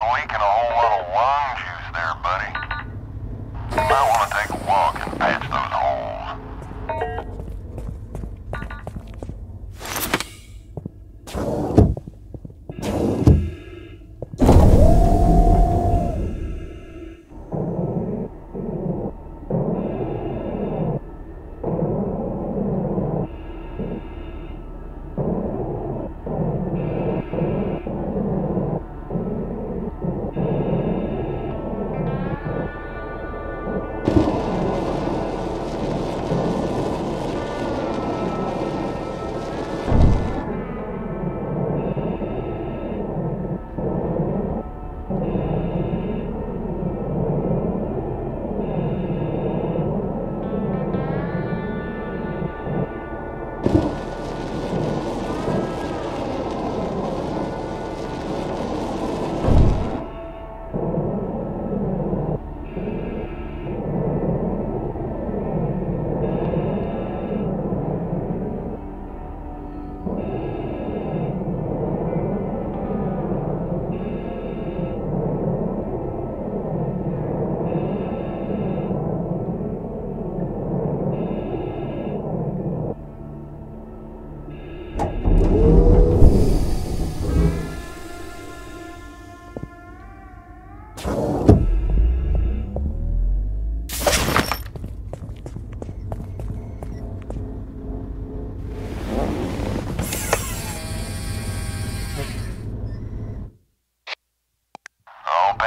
Leaking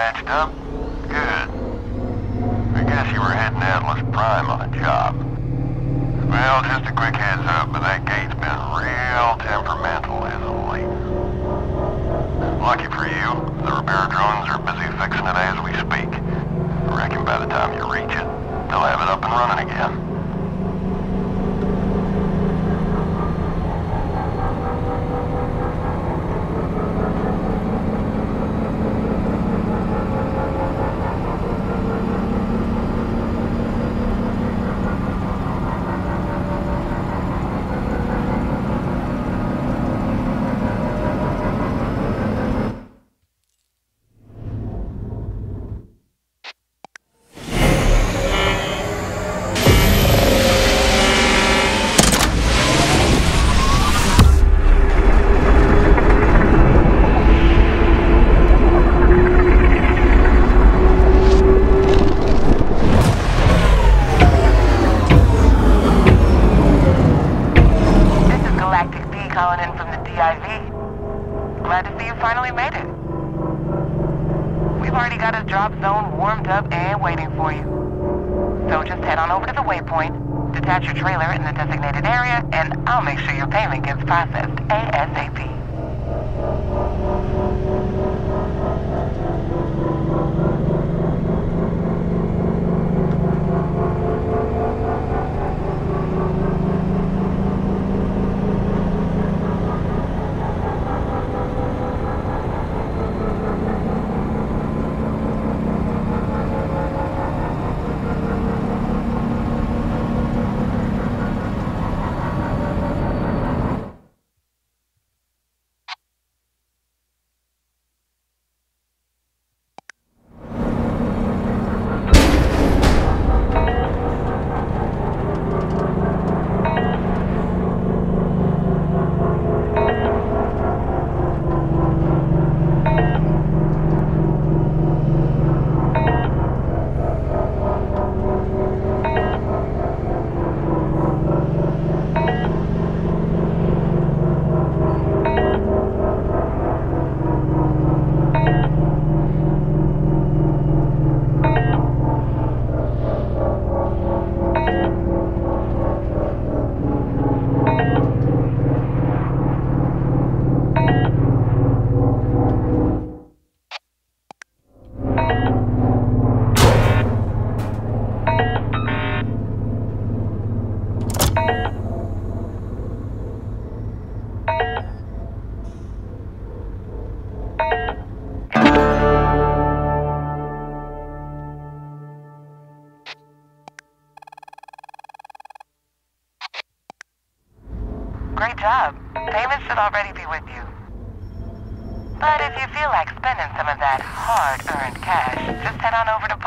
All patched up? Good. I guess you were heading Atlas Prime on a job. Well, just a quick heads up, but that gate's been real temperamental as of late. Lucky for you, the repair drones are busy fixing it as we speak. I reckon by the time you reach it, they'll have it up and running again.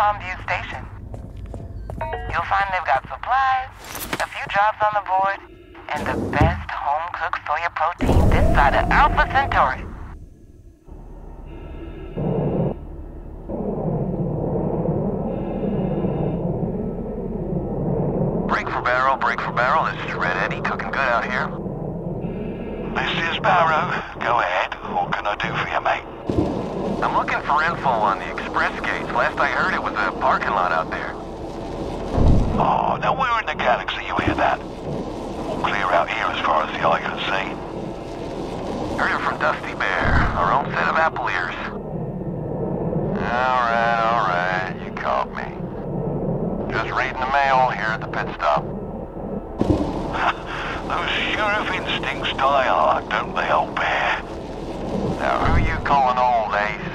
Palmview Station. You'll find they've got supplies, a few jobs on the board, and the best home-cooked soya protein this side of Alpha Centauri. Break for barrel, break for barrel. This is Red Eddie, cooking good out here. This is Barrow. Go ahead. What can I do for you, mate? I'm looking for info on the express gates. Last I heard it was a parking lot out there. Oh, now we're in the galaxy, you hear that? All clear out here as far as the eye can see. Heard it from Dusty Bear, our own set of apple ears. Alright, alright, you caught me. Just reading the mail here at the pit stop. Those sheriff instincts die hard, don't they, old bear? Now, who you calling old, Ace?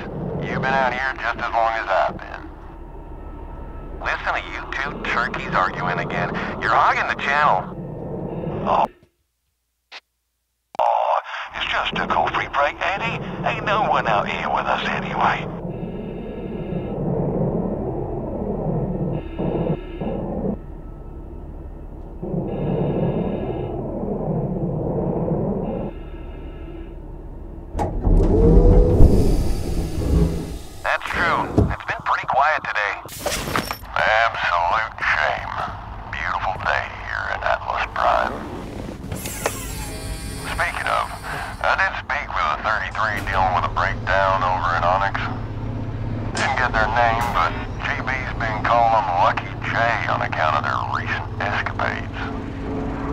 Been out here just as long as I've been. Listen to you two turkeys arguing again. You're hogging the channel. Oh. Oh, it's just a coffee break, Eddie. Ain't no one out here with us anyway. That's true. It's been pretty quiet today. Absolute shame. Beautiful day here in Atlas Prime. Speaking of, I did speak with a 33 dealing with a breakdown over in Onyx. Didn't get their name, but GB's been calling them Lucky J on account of their recent escapades.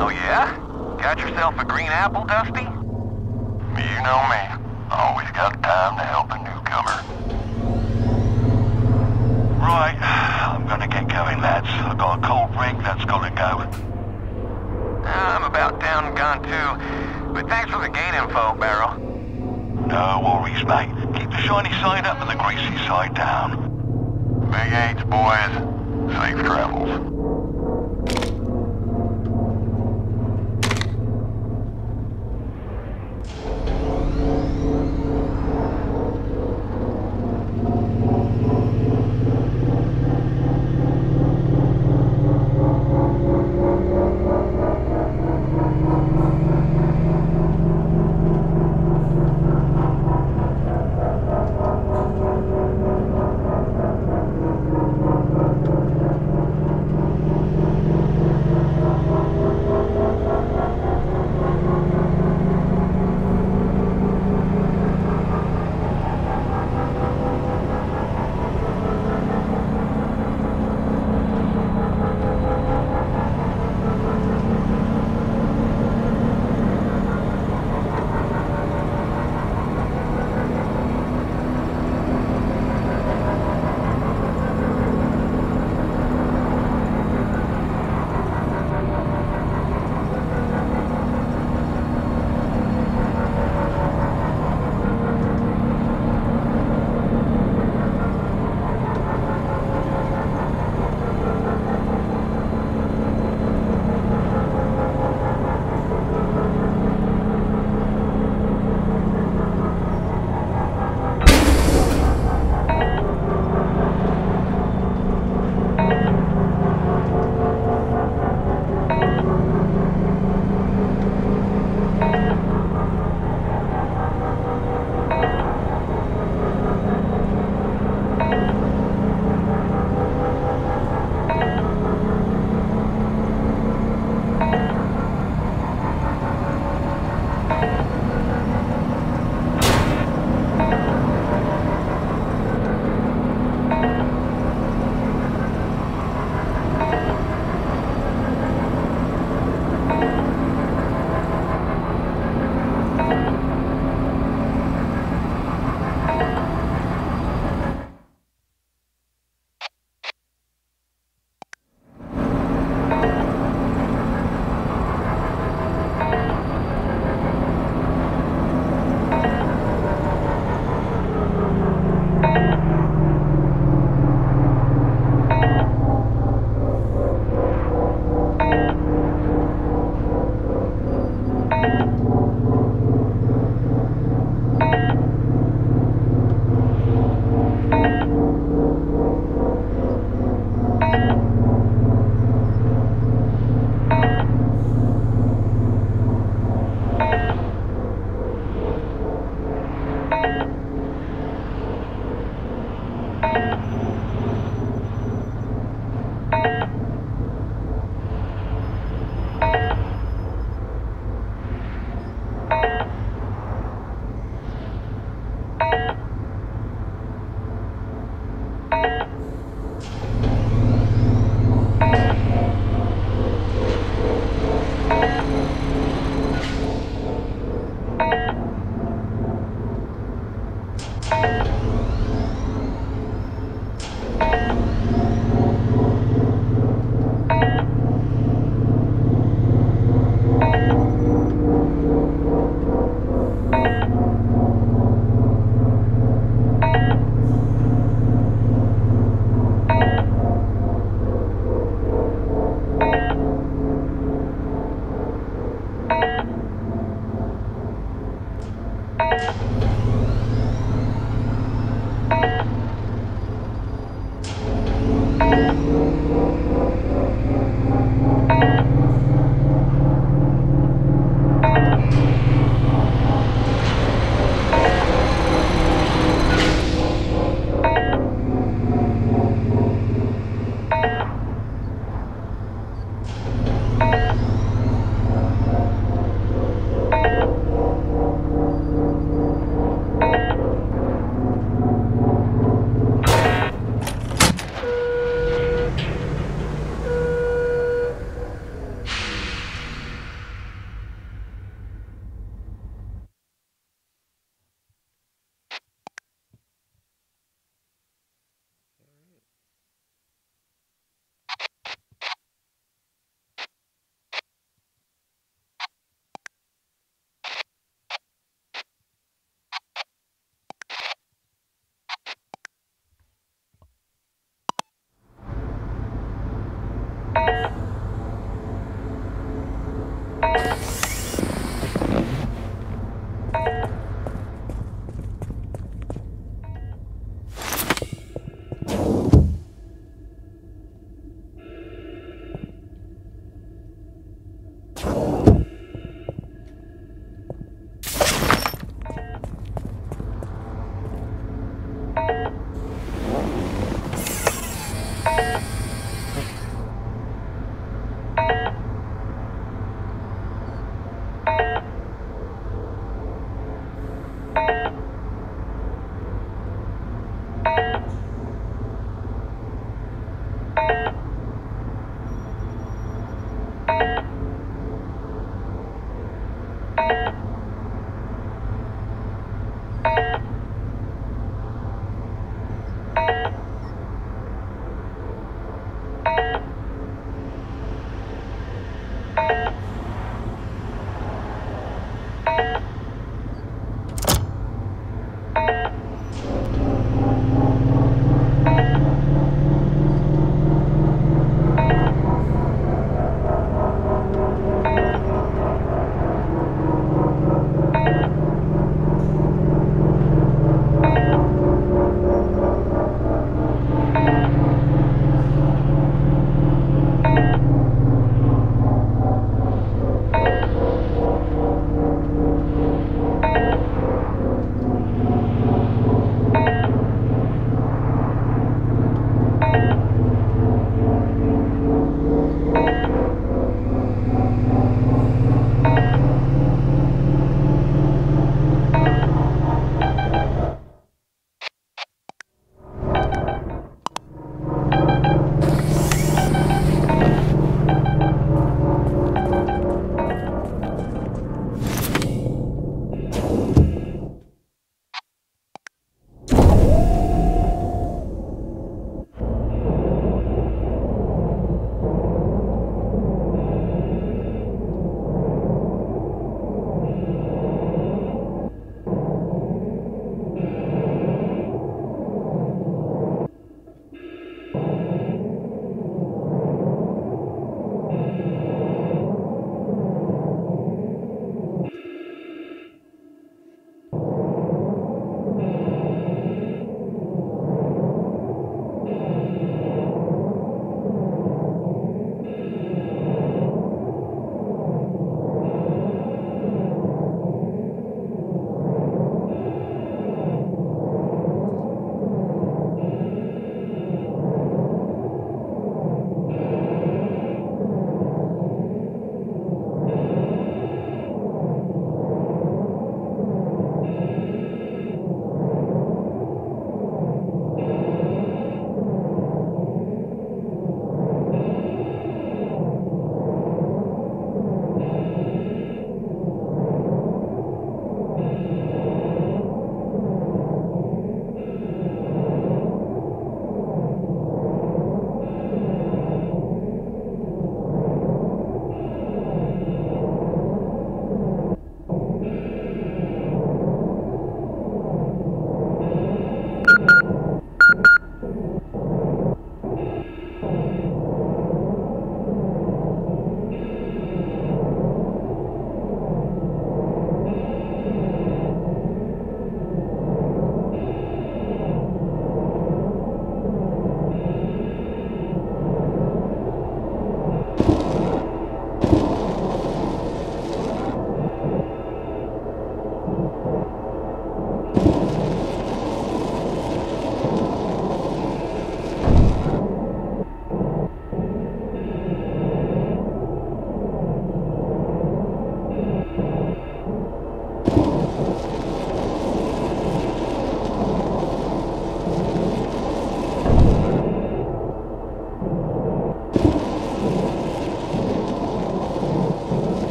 Oh yeah? Got yourself a green apple, Dusty? You know me. Always got time to help a newcomer. Right, I'm gonna get going, lads. I've got a cold rig that's gotta go. I'm about down gone too. But thanks for the gate info, Barrow. No worries, mate. Keep the shiny side up and the greasy side down. Big eights, boys. Safe travels.